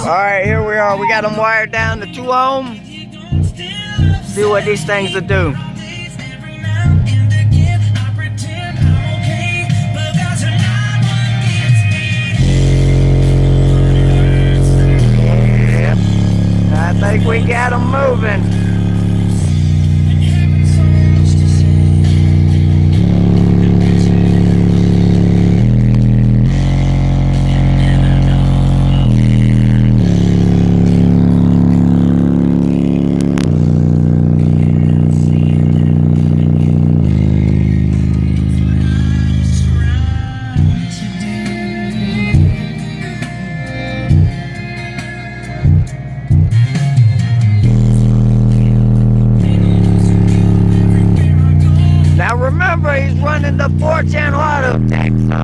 Alright, here we are. We got them wired down to 2 ohm. See what these things will do. I think we got them moving. Remember he's running the four channel auto tech, so.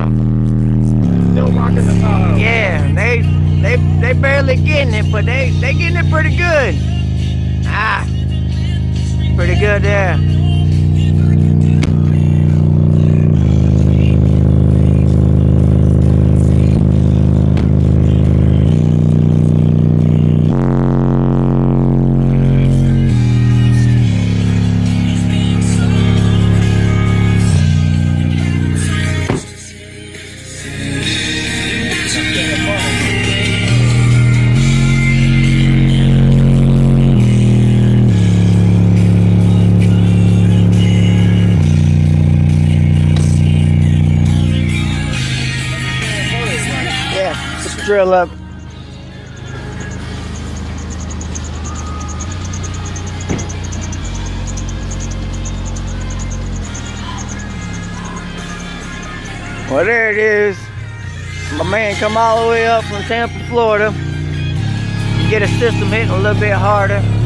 Still rocking the auto. Yeah, they they they barely getting it, but they they getting it pretty good. Ah, pretty good there. Drill up. Well, there it is. My man come all the way up from Tampa, Florida. Get a system hitting a little bit harder.